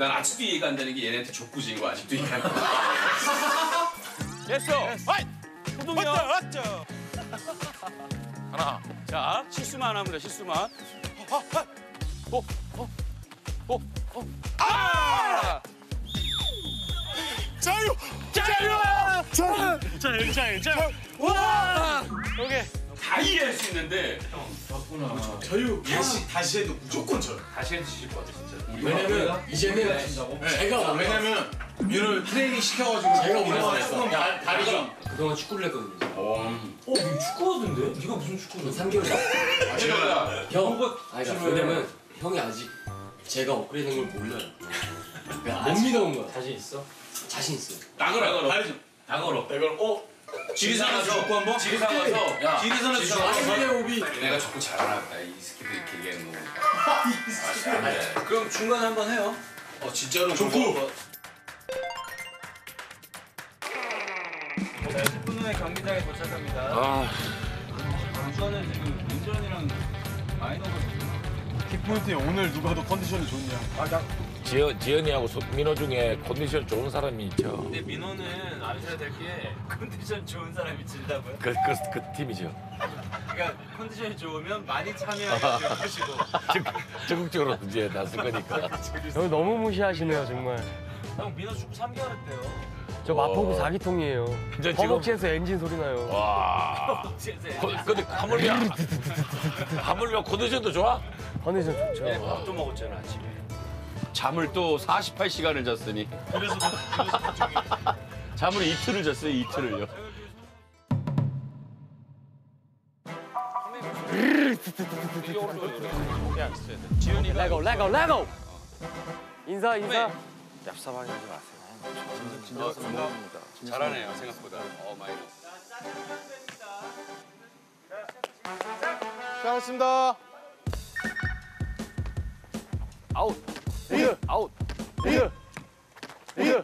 난 아직도 이해가 안 되는 게 얘네한테 족구지인 거 아직도 이해가 안 돼. 됐어. 아이! 호동이 형. 왔죠. 하나. 자, 실수만 하면 돼, 실수만. 어, 어, 어, 어. 아! 자유. 자유! 자유. 자유. 자유. 와. 오케이. 다 이해할 수 있는데 저유 다시 다시 해도 무조건 져요. 다시 해주실 것 같아 진짜. 왜냐면 이제는 제가 원래 왜냐면 윤을 트레이닝 시켜가지고 제가. 야 다리 좀. 그동안 축구를 했거든요. 어, 어, 너 축구하던데? 네가 무슨 축구를? 3개월이야. 제가 형, 아니, 그러니까 왜냐면 형이 아직 제가 업그레이드 된 걸 몰라요. 그러니까 못 믿어온 거야. 자신 있어? 자신 있어요. 나가라 다리 좀. 다 걸어. 이걸 어 지리산에서 족구 한번. 지리산에서 야 지리산에서 족구 한번. 호흡이. 내가 족구 잘하나 이 새끼들 이렇게 얘기하는 거. 아, 그럼 중간에 한번 해요. 어 진짜로 족구. 10분 후에 경기장에 도착합니다. 아, 우선은 지금 민준이랑 마이너가 킥포인트에 오늘 누가 더 컨디션이 좋냐? 지연, 지연이하고 소- 민호 중에 컨디션 좋은 사람이 있죠. 근데 민호는 아셔야 될 게 컨디션 좋은 사람이 진다고요? 그, 그, 그 팀이죠. 그러니까 컨디션이 좋으면 많이 참여하게 하시고 적- 적극적으로 이제 나설 거니까. 형 너무 무시하시네요 정말. 형 민호 축구 3개월 했대요. 저 마포구 어. 4기통이에요. 이제 지금- 허벅지에서 엔진 소리 나요. 와. 거, 근데 하물며, 하물며 컨디션도 좋아? 컨디션 좋죠. 밥도 먹었잖아 아침에. 잠을 또 48시간을 잤으니. 그래서 그래서 걱정이. 잠을 이틀을 잤어요, 이틀을요. 레고 레고 레고. 인사 인사. 잘하네요, 생각보다. 어, 마이너. 수고하셨습니다. 아웃. 리드 아웃. 리드. 리드.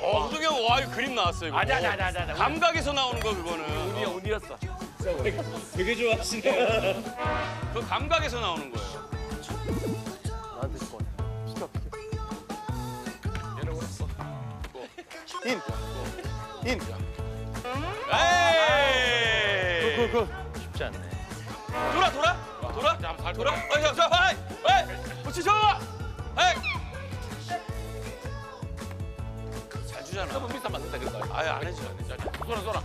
어, 호동이 형, 와, 이거 그림 나왔어요, 이거. 아니, 아니, 아니, 아니. 감각에서 나오는 거, 그거는. 운이야, 운이었어. 되게 좋아하시네요. 그 감각에서 나오는 거예요. 나한테 줄 거야. 시켜. 인. 인. 돌아? 돌아? 어, 자, 자, 하이! 에이! 그렇지, 좋아! 에이! 잘 주잖아. 너무 비싸 맞는다, 그거. 아예 안 해줘, 안 해줘. 쏘라, 쏘라.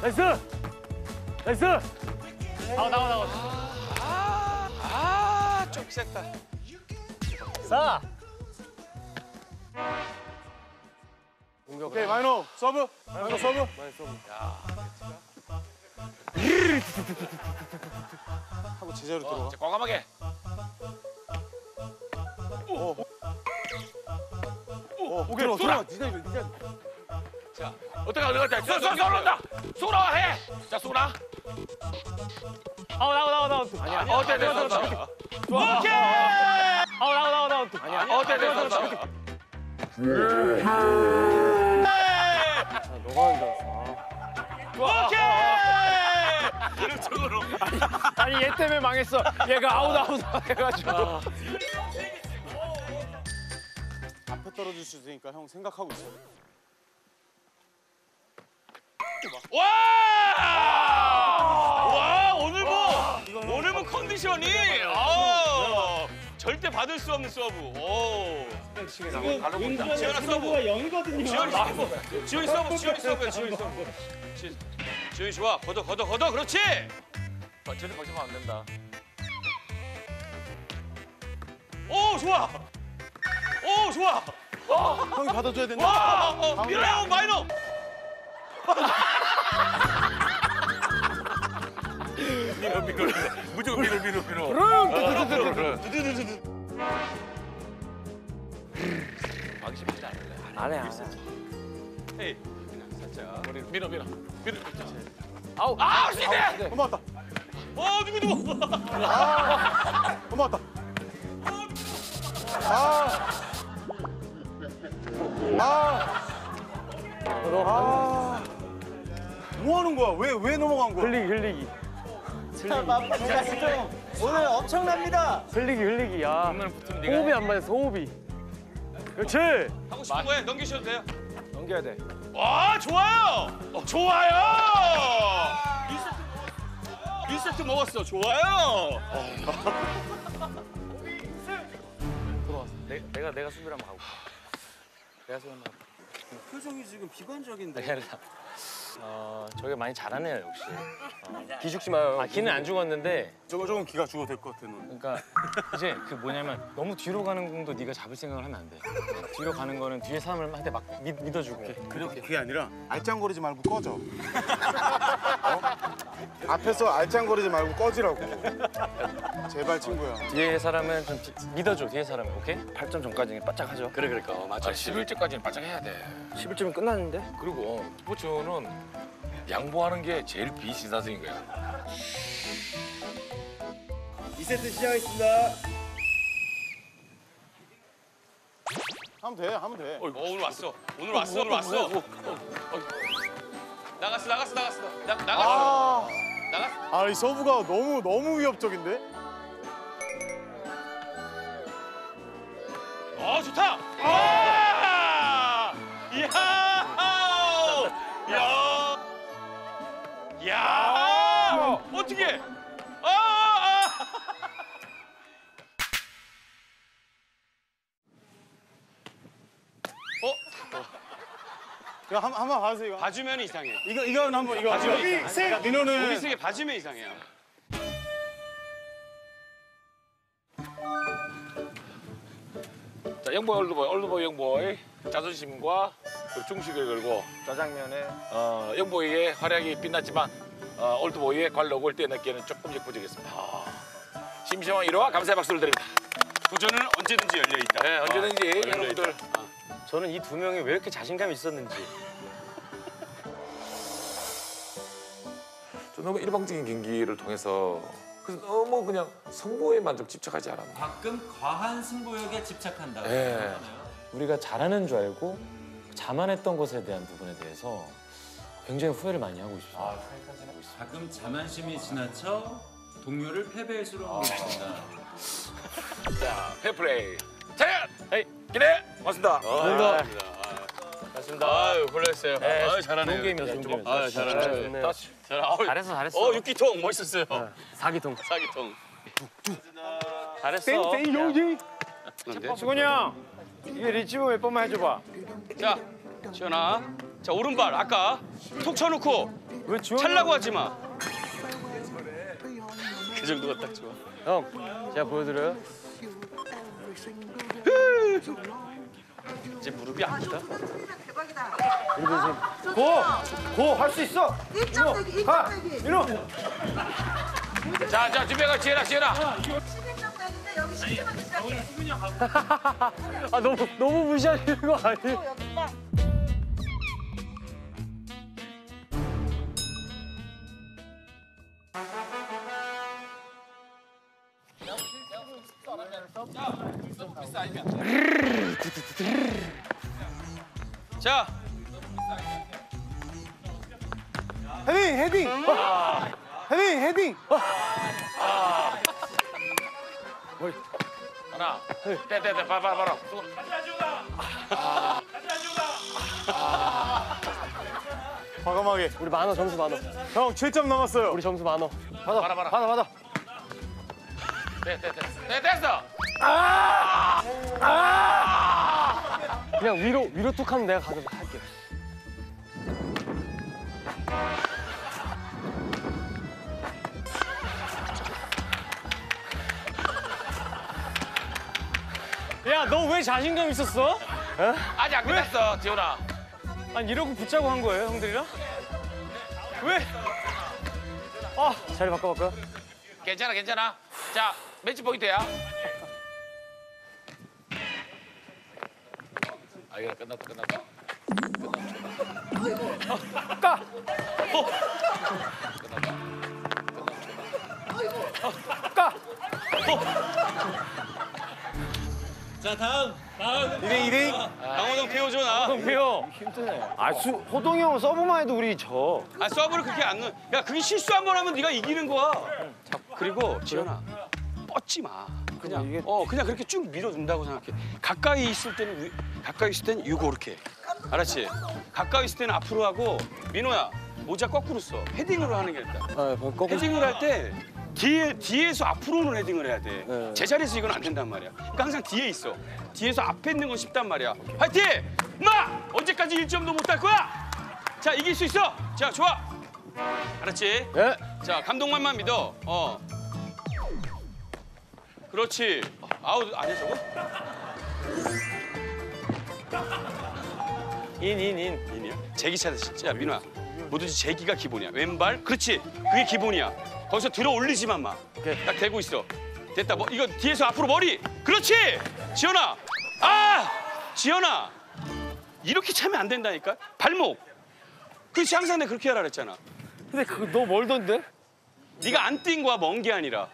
나이스. 나이스. 나와 나와 나와. 아, 아, 좀 셌다. 사. 오케이 마이노 서브. 마이노 서브. 많이 쏘. 하고 제자리로 들어가. 자, 과감하게. 어, 오케이 들어가. 들어가. 니가 이거 니가. 자, 어떻게 어떻게 어떻게 쏘, 쏘, 쏘는다. 쏘라 해. 자, 쏘라. 아웃 아웃 아웃 아웃. 아니야. 어, 네, 네, 쏘, 쏘. 오케이. 아웃 아웃 아웃 아웃. 아니야. 어, 네, 네, 쏘, 쏘. 너가 알았어. 오케이. 이쪽으로. 아니 얘 때문에 망했어. 얘가 아웃 아웃 해가지고. 앞에 떨어질 수 있으니까 형 생각하고 있어. 와! 와, 오늘 뭐 오늘 뭐 컨디션이 아, 절대 받을 수 없는 서브. 오. 지원아 서브. 0이거든요. 지원이 서브. 지원이 서브. 지원이 서브. 지원이 서브. 지- 지원이 좋아. 걷어 걷어 걷어. 그렇지. 절대 걱정하면 안 된다. 오, 좋아. 오, 좋아. 형이 받아줘야 된다. 와! 어, 밀어요, 마이노. 밀어, 밀어. 무조건 밀어, 밀어, 밀어. 방심하지 않을래. 안 해 안 해. 헤이. 그냥 살짝. 밀어, 밀어. 밀어. 아웃. 아, 시대. 넘어왔다. 어, 누구 누구. 넘어왔다. 아. 아. 아. 뭐 하는 거야? 왜 왜 넘어간 거야? 흘리기 흘리기 오늘 엄청납니다. 흘리기 흘리기 야 호흡이 안 맞았어 호흡이 그렇지 하고 싶은 거해 넘기셔도 돼요. 넘겨야 돼 와 좋아요. 어, 좋아요. 1세트 1세트 먹었어. 좋아요. 내, 내가 내가 수비를 한번 하고 내가 수비 한번 표정이 지금 비관적인데. 하고 어 저게 많이 잘하네요 역시 기죽지 마요 아 기는 안 죽었는데 저거 조금 기가 죽어도 될 것 같아 너. 그러니까 이제 그 뭐냐면 너무 뒤로 가는 공도 네가 잡을 생각을 하면 안 돼 뒤로 가는 거는 뒤에 사람한테 막 믿, 믿어주고 그렇게 그게 아니라 알짱거리지 말고 꺼져. 어? 앞에서 알짱거리지 말고 꺼지라고. 제발 친구야. 뒤에 사람은 좀 디- 믿어줘 뒤에 사람은 오케이? 8점 전까지는 바짝 하죠 그래 그러니까 어, 맞아. 아, 11점까지는 바짝 해야 돼. 11점이 끝났는데 그리고 스포츠는 양보하는 게 제일 비신사적인 거야. 2세트 시작하겠습니다. 하면 돼, 하면 돼. 어, 오늘 왔어. 오늘 왔어. 오늘 왔어. 나갔어 나갔어 나갔어. 나, 나갔어. 아, 나갔어. 아, 이 서브가 너무 너무 위협적인데? 어 좋다. 이거 한, 한번 봐주세요. 이거. 봐주면 이상해. 이거 이거는 한번 이거. 봐주면 여기 이상해. 세 민호는 우리 세계 봐주면 이상해요. 자, 영보이 올드보이, 올드보이 영보이 자존심과 그 중식을 걸고 짜장면에 어, 영보이의 활약이 빛났지만 어, 올드보이의 관록을 떼내기에는 조금씩 부족했습니다. 심심한 1화 감사의 박수를 드립니다. 도전은 언제든지 열려 있다. 네, 언제든지 어, 열려 여러분들 있다. 저는 이 두 명이 왜 이렇게 자신감이 있었는지 좀 너무 일방적인 경기를 통해서 그래서 너무 그냥 승부에만 좀 집착하지 않았나. 가끔 과한 승부욕에 집착한다. 예. 우리가 잘하는 줄 알고 자만했던 것에 대한 부분에 대해서 굉장히 후회를 많이 하고 있어요. 가끔 자만심이 지나쳐 동료를 패배의 수로 옮긴다. 자, 페어플레이. 자, 헤이, 기대. 고맙습니다. 감사합니다. 맞습니다. 아유, 훌륭했어요. 아유, 잘하네요. 좋은 게임이다, 좋은 게임이다. 아유, 잘하네. 네. 잘, 아유, 잘했어, 잘했어. 어, 육기통 멋있었어요. 사기통. 사기통. 잘했어. 용기. 그런데? 수근이 형, 이게 리치브 몇 번만 해줘봐. 자, 지현아. 자, 오른발 아까 톡 쳐놓고 왜 지원? 찰라고 하지 마. 그 정도가 딱 좋아. 형, 제가 보여드려요. 이제 무릎이 아프다. 대박이다. 고, 고, 할 수 있어. 1점 내기, 가, 1점 내기. 민호. 자, 자, 준비해가 지혜라, 지혜라. 11점 내기인데 여기 10점 시작해. 아 너무 너무 무시하시는 거 아니에요? 여기 딱. 자, 헤딩, 헤딩. 헤딩, 헤딩. 하나, 떼, 떼, 떼, 봐, 봐, 봐라. 과감하게. 우리 만원 점수 만원. 형 7점 남았어요. 우리 점수 만원. 받아, 받아, 받아. 받아 받아. 떼, 떼, 떼. 떼, 뗐어. 그냥 위로 위로 툭 하면 내가 가져서 할게. 야, 너 왜 자신감 있었어? 아직 안 끝났어, 지훈아. 아니 이러고 붙자고 한 거예요, 형들이랑? 왜? 아, 자리 바꿔볼까요? 괜찮아, 괜찮아. 자, 매치 포인트야. 이거 끝났다, 끝났다. 까! 까! 자 다음 이래 이래. 강호동 태워줘 나. 배워. 아 수, 호동이 형 서브만 해도 우리 져. 아 서브를 그렇게 안 넣어. 야 그게 실수 한 번 하면 네가 이기는 거야. 자 그리고 지현아 뻗지 마. 그냥 어 그냥 그렇게 쭉 밀어준다고 생각해. 가까이 있을 때는 위- 가까이 있을 때는 이거 이렇게. 알았지? 가까이 있을 때는 앞으로 하고 민호야 모자 거꾸로 써. 헤딩으로 하는 게 낫다. 아, 거꾸로. 헤딩을 할 때 뒤에 뒤에서 앞으로는 헤딩을 해야 돼. 네. 제자리에서 이건 안 된단 말이야. 그러니까 항상 뒤에 있어. 뒤에서 앞에 있는 건 쉽단 말이야. 화이팅! 마! 언제까지 1점도 못딸 거야? 자 이길 수 있어. 자 좋아. 알았지? 예. 자 감독만만 믿어. 어. 그렇지. 아웃 아니야 저거? 인, 인, 인. 인 이야? 제기 차다 진짜 민호야. 뭐든지 제기가 기본이야. 왼발 그렇지. 그게 기본이야. 거기서 들어 올리지만 마. 딱 대고 있어. 됐다. 뭐 이거 뒤에서 앞으로 머리. 그렇지. 지현아. 아! 지현아. 이렇게 차면 안 된다니까. 발목. 그렇지 항상 내가 그렇게 하라 그랬잖아. 근데 그거 너무 멀던데? 네가 안 뛴 거야 먼 게 아니라.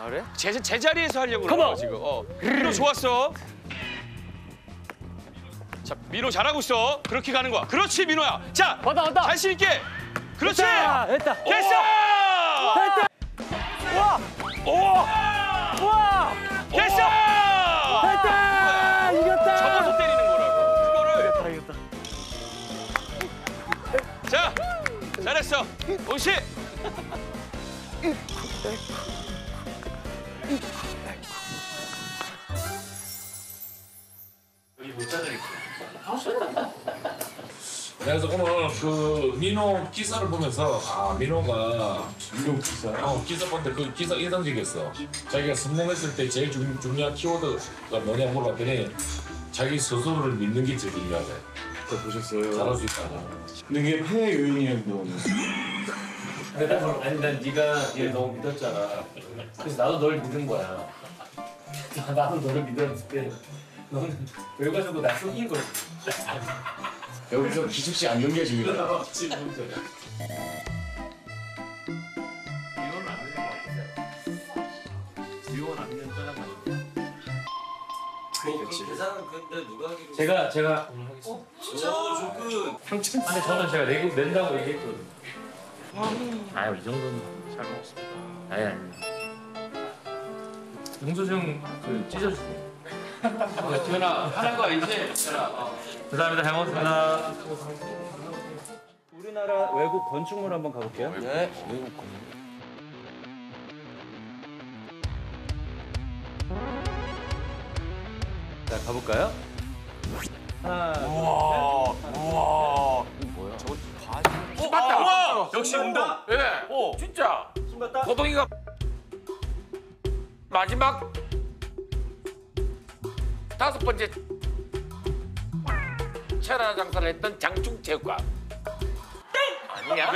아, 그래? 제, 제자리에서 하려고 거야 지금. 어. 민호 좋았어. 자 민호 잘하고 있어. 그렇게 가는 거야. 그렇지 민호야. 자 왔다, 왔다. 자신 있게. 그렇지. 됐다, 됐다. 됐어. 됐다. 우와! 오. 우와! 됐어. 됐다! 이겼다! 접어서 때리는 거라고. 그거를. 다 이겼다. 자 잘했어. 오시. 그래서 오늘 그 민호 기사를 보면서 아 민호가 민호 기사 어 기사 본데 그 기사 인상적이었어 자기가 성공했을 때 제일 중, 중요한 키워드가 뭐냐 물어봤더니 자기 스스로를 믿는 게 제일 중요하대 보셨어요? 잘할 수 있다 근데 그게 폐 요인이라고. 근데 난, 아니 난 네가 얘를 너무 믿었잖아. 그래서 나도 널 믿은 거야. 나도 너를 믿었는데 너는 결과적으로 날 속인 거지. 여기서 기숙씨 안 넘겨집니다. 계산은 근데 누가 하기로 제가 제가 어, 조금 아니 저는 제가 내고 낸다고 얘기했거든요. 아유 이 정도는 잘 먹었습니다. 아니 아니. 용소정 그 찢어주세요. 지현아 하는 거 알지? 어. 감사합니다. 잘 먹었습니다. 우리나라 외국 건축물 한번 가볼게요. 네. 자 가볼까요? 하나, 맞다. 우와. 역시 운동. 예. 오. 진짜. 숨갔다. 호동이가 마지막 다섯 번째 체라 장사를 했던 장충체육관. 아니야?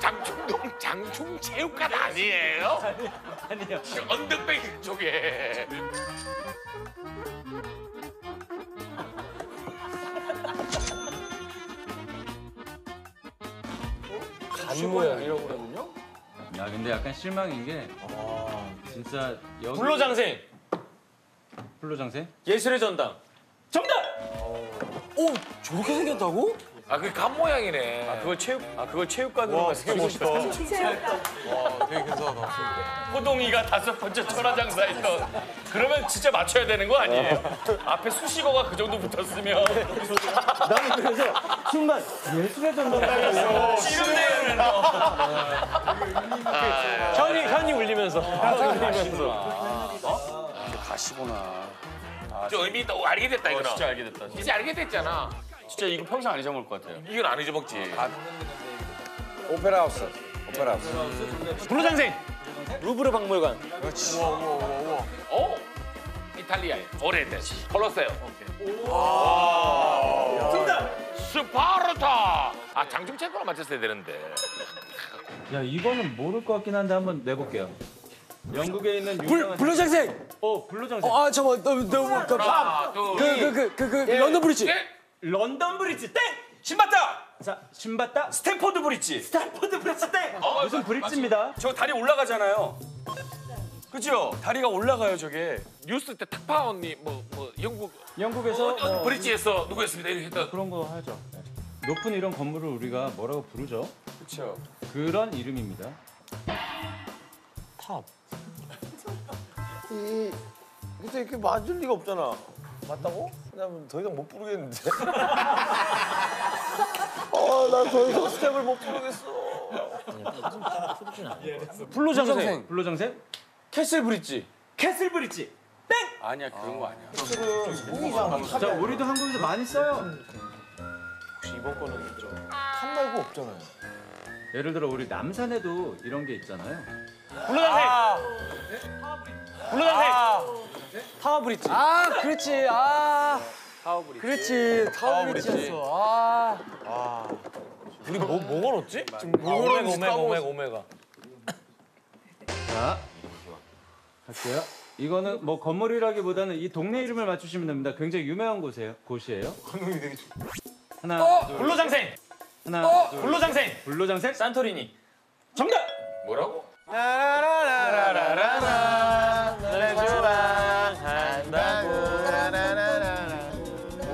장충동 장충체육관 아니에요? 아니요. 언덕배 쪽에. 간 모양이라고 그러거든요? 야 근데 약간 실망인 게 진짜 여기 불로장생! 불로장생? 예술의 전당. 정답! 오, 저렇게 생겼다고? 아, 그게 간 모양이네. 아, 그걸 체육, 아, 그걸 체육관으로 때 멋있다. 와, 되게 근사하다. 호동이가 다섯 번째 천하장사 했던. 그러면 진짜 맞춰야 되는 거 아니에요? 앞에 수식어가 그 정도 붙었으면. 나는 그래서 순간 예술의 전당 씨름대회를 현이, 현이 울리면서. 현이 울리면서. 가시구나. 좀 의미 있다. 오, 알게 됐다, 이거는. 진짜 알게 됐다. 이제 알게 됐잖아. 진짜 이거 평생 안 잊어먹을 것 같아요. 이건 안 잊어먹지. 오페라 하우스. 오페라 하우스. 불로장생! 루브르 박물관. 오! 이탈리아에 오래된 콜로세오. 스파르타. 아 장충체육관 맞췄어야 되는데. 야 이거는 모를 것 같긴 한데 한번 내볼게요. 영국에 있는 불, 유명한 불로장생! 어 불로장생. 어, 아, 잠깐만. 너, 너, 뭐, 그, 그, 그, 그, 그, 그, 런던 브리지. 셋. 런던 브리지 땡. 신봤다! 자 신봤다. 스탠포드 브릿지. 스탠포드 브리지 땡. 무슨 브릿지입니다. 저 다리 올라가잖아요. 그죠? 다리가 올라가요 저게. 뉴스 때 탁파 언니 뭐 뭐 영국 영국에서 어, 뭐 브릿지에서 누구 했습니다 이렇게 했던 그런 거 하죠. 네. 높은 이런 건물을 우리가 뭐라고 부르죠? 그렇죠. 그런 이름입니다. 탑. 이 근데 이렇게 맞을 리가 없잖아. 맞다고? 그냥 더 이상 못 부르겠는데. 어 나 더 이상 스텝을 못 부르겠어. 불로장생. 불로장생? 캐슬 브릿지. 캐슬 브릿지. 아니야 그런 거 아니야. 자, 우리도 한국에서 많이 써요. 혹시 이번 거는 있죠? 탑 말고 없잖아요. 예를 들어 우리 남산에도 이런 게 있잖아요. 불로장생. 불로장생. 타워 브릿지. 아, 그렇지. 아, 타워 브릿지. 그렇지. 타워 브릿지였어. 아. 아. 우리 뭐 뭐가 넣었지? 지금 아, 오메가? 오메가. 오메가, 오메가. 자, 할게요. 이거는 뭐 건물이라기보다는 이 동네 이름을 맞추시면 됩니다. 굉장히 유명한 곳이에요. 곳이에요. 하나, 어, 둘, 불로장생. 하나, 어, 둘, 불로장생. 불로장생. 산토리니. 정답. 뭐라고? 라라라라라라 너를 좋아한다고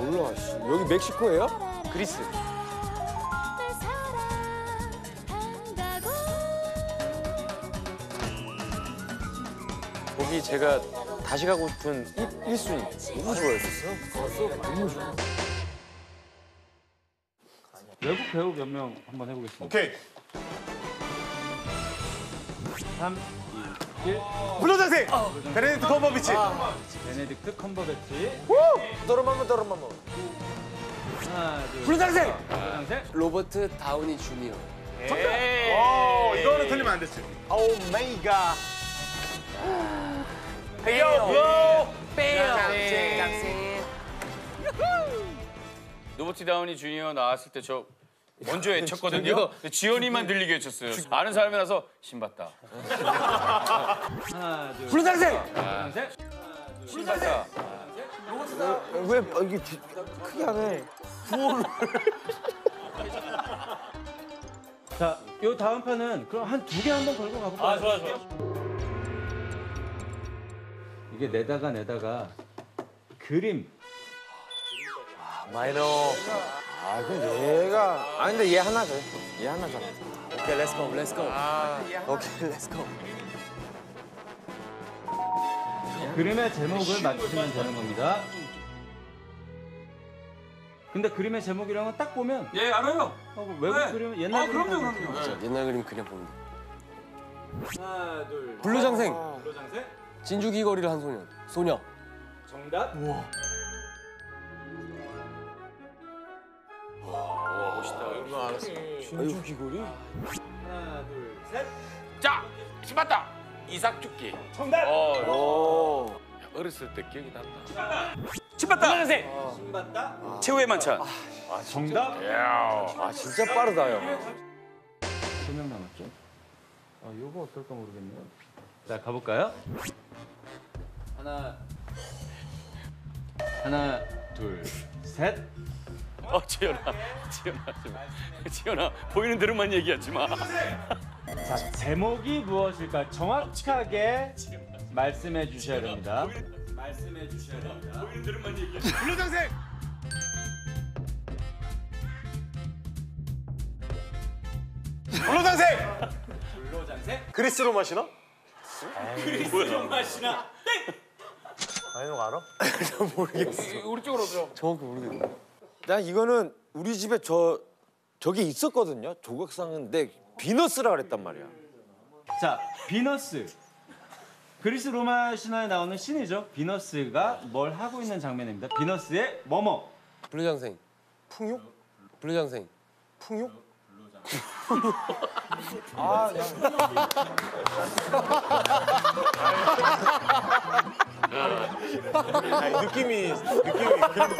몰라, 씨. 여기 멕시코예요? 그리스 거기 제가 다시 가고 싶은 1, 순위 너무 좋아했었어요 너무 좋아 외국 배우 몇 명 한번 해보겠습니다. 오케이. 3, 2, 1. 불로장생. 베네딕트 컴버비치. 베네딕트 컴버배치. 도르마무 도르마무 하나, 둘, 불장생 불로장생. 로버트 다우니 주니어. 오, 이거는 틀리면 안 됐지. Oh my god 헤요. 짱짱. 로버트 다우니 주니어 나왔을 때 저 먼저 외쳤거든요. 근데 지연이만 들리게 외쳤어요. 아는 사람이 나서 신봤다. 하나, 둘, 불장생 불로장생. 신봤다. 왜 어, 이게 기- 크게 하네 자, 요 다음 판은 그럼 한 두 개 한번 걸고 가볼까요? 아 좋아 좋아. 이게 내다가 내다가 그림. 마이너 아 그럼 얘가 아 근데 얘 하나 줘 얘 하나 줘 오케이 Let's go Let's go 오케이 Let's go 그림의 제목을 맞추시면 되는 겁니다. 근데 그림의 제목이란 건 딱 보면 예 알아요. 어, 외국 네. 그림 옛날 아, 그림 그럼요, 그럼요. 거. 자, 옛날 그림 그냥 보면 돼. 하나, 둘. 불로장생. 불로장생. 진주 귀걸이를 한 소년. 소녀. 정답. 와 멋있다. 이거 알았어 진주 귀걸이 하나, 둘, 셋. 자 신봤다. 이삭 죽기. 정답. 어오 어렸을 때 기억이 난다. 신봤다. 불로장생. 신봤다. 최후의 만찬. 아, 정답. 야. 아 진짜 빠르다 형 두명 남았죠. 아, 요거 어떨까 모르겠네요. 자, 가볼까요? 하나, 하나, 둘, 셋. 어 지연아, 지연아, 좀. 지연아 보이는 대로만 얘기하지 마. 자, 제목이 무엇일까 정확하게 말씀해 주셔야 됩니다. 말씀해 주셔야 됩니다. 보이는 대로만 얘기해. 불로장생. 불로장생. 불로장생. 그리스로 마시나? 그리스로 마시나? 마이너 알아? 모르겠어 우리 쪽으로 좀. 정확히 모르겠네. 난 이거는 우리 집에 저 저게 있었거든요 조각상인데 비너스라 그랬단 말이야 자, 비너스. 그리스 로마 신화에 나오는 신이죠. 비너스가 뭘 하고 있는 장면입니다. 비너스의 뭐뭐. 불로장생. 풍육? 불로장생. 풍육? 아, 아니, 느낌이 느낌이 그림,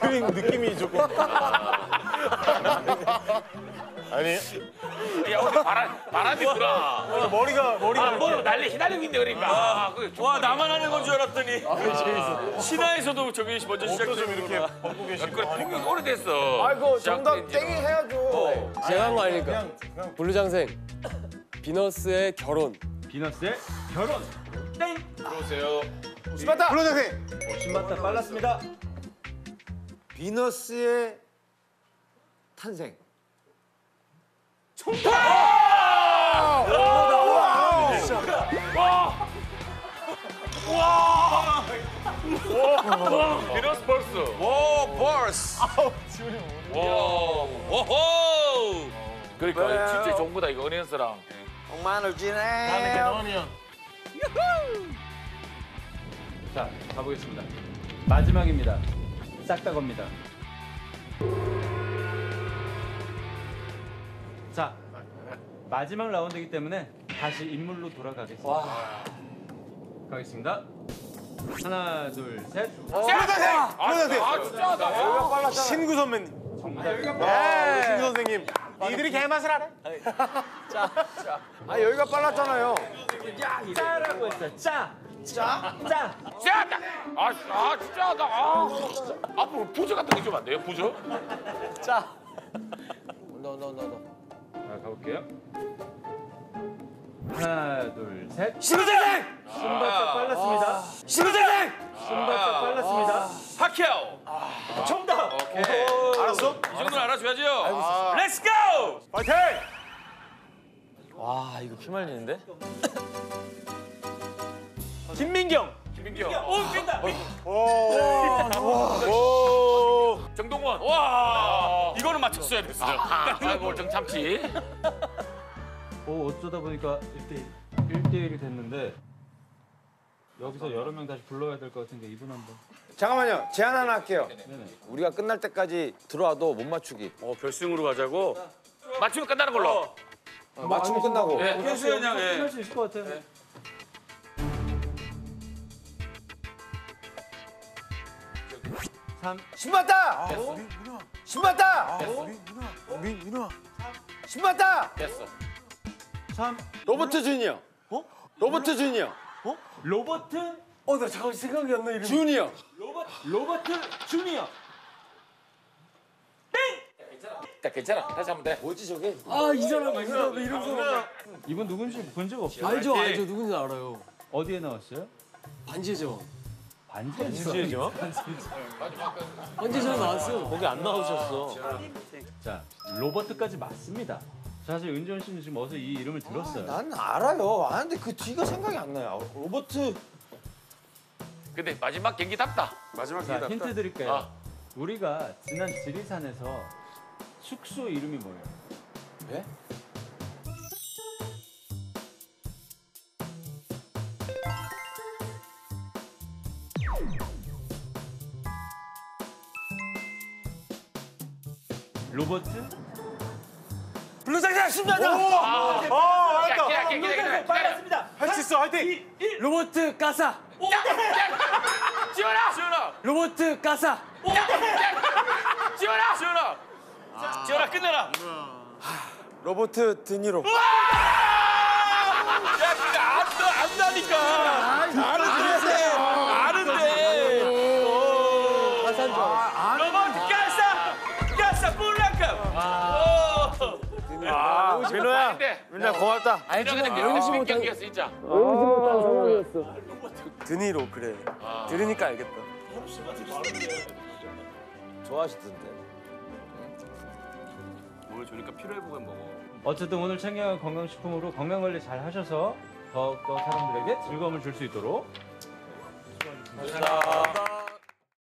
그림 느낌이 조금. 아니 야 오늘 바람 바람이 불어. 머리가 머리가 뭐 난리 휘날리고 있는데 그러니까. 아, 그 와 나만 하는 건 줄 알았더니. 신화에서도 저게 먼저 옷도 좀 이렇게. 벗고 계시고. 그래 풍경 오래됐어. 아이고 정답 시작된 지가. 땡이 해야죠 제가 한 거 아니니까. 불로장생. 비너스의 결혼. 비너스의 결혼 땡. 들어오세요. 신봤다. 불러주세요. 어, 신봤다 빨랐습니다. 비너스의 탄생. 비너스 벌스. 오, 벌스. 와. 오호. 그러니까 진짜 좋은 거다 이거 어니언스랑. 마늘 진해. 자 가보겠습니다. 마지막입니다. 싹 다 겁니다. 자 마지막 라운드이기 때문에 다시 인물로 돌아가겠습니다. 가겠습니다. 하나 둘 셋. 불러주세요. 아 진짜다. 신구 선배님. 정답. 예. 신구 선생님. 니들이 개맛을 알아? 아, 여기가 빨랐잖아요. 짜라고 했어. 짜. 짜. 짜. 짜다. 아, 아 진짜다. 아. 앞으로 부저 같은 거좀안 돼요? 부저? 온다, 온다, 온다, 온다. 자 가볼게요. 하나 둘 셋. 신부선생! 신발짝 빨랐습니다. 신부선생! 신발짝 빨랐습니다. 파키아오. 정답. 오케이. 알았어? 이 정도는 알아줘야죠. Let's go! 파이팅! 와 이거 피 말리는데? 김민경. 김민경. 오, 뛴다. 오. 정동원. 와. 이거는 맞췄어야 됐어요. 아이고 정 참지. 오 어쩌다 보니까 1대 1대1이 됐는데 여기서 여러 명 다시 불러야 될 것 같은데 이분 한 번. 잠깐만요. 제안 하나 할게요. 네네. 우리가 끝날 때까지 들어와도 못 맞추기. 어, 결승으로 가자고. 맞추면 끝나는 걸로. 어, 맞추면 끝나고. 예. 그래서 그냥 예. 끝날 수 있을 것 같아. 삼. 신봤다! 신봤다! 민, 민호야. 신봤다! 됐어. 삼. 로버트 주니어. 어? 로버트 주니어. 로버트 어, 나 잠깐 생각이 안 나, 이름. 주니어. 로버트 로버트 주니어. 자, 괜찮아. 다시 하면 돼. 뭐지, 저게? 아, 이 사람, 이 사람 이름 써. 이분 누군지 본 적 없어요? 알죠, 알죠. 누군지 알아요. 어디에 나왔어요? 반지의 제왕. 반지의 제왕. 반지의 제왕 나왔어요. 거기 안 나오셨어. 자 로버트까지 맞습니다. 사실 은지원 씨는 지금 어서 이 이름을 들었어요. 난 알아요. 아는데 그 뒤가 생각이 안 나요. 로버트. 근데 마지막 경기답다. 마지막 자 기회다. 힌트 드릴게요. 아. 우리가 지난 지리산에서 숙소 이름이 뭐예요? 예? 로버트? 블루상자 신봤다! 아, 야, 알았다. 기다려, 기다려, 기다려. 기다려. 빨랐습니다. 할 수 있어, 화이팅! 로버트 까사. 지원아! 지원아! 로버트 까사. 지원아! 지현아. 지현아 끝내라. 로버트 드니로. 야, 근데 안, 안다니까. 아는데. 아는데. 까사인 줄 알았어. 로버트 가사. 가사 블랑카. 아, 민호야. 근데 민호야, 고맙다. 알지만 근데 외우지 빅 못한, 경기였어, 진짜. 외우지 못한 상황이었어. 드니로, 그래. 들으니까 알겠다. 좋아하시던데. 뭘 주니까 필요해 보고 먹어. 어쨌든 오늘 챙겨간 건강식품으로 건강 관리 잘 하셔서 더욱더 사람들에게 즐거움을 줄 수 있도록 감사합니다.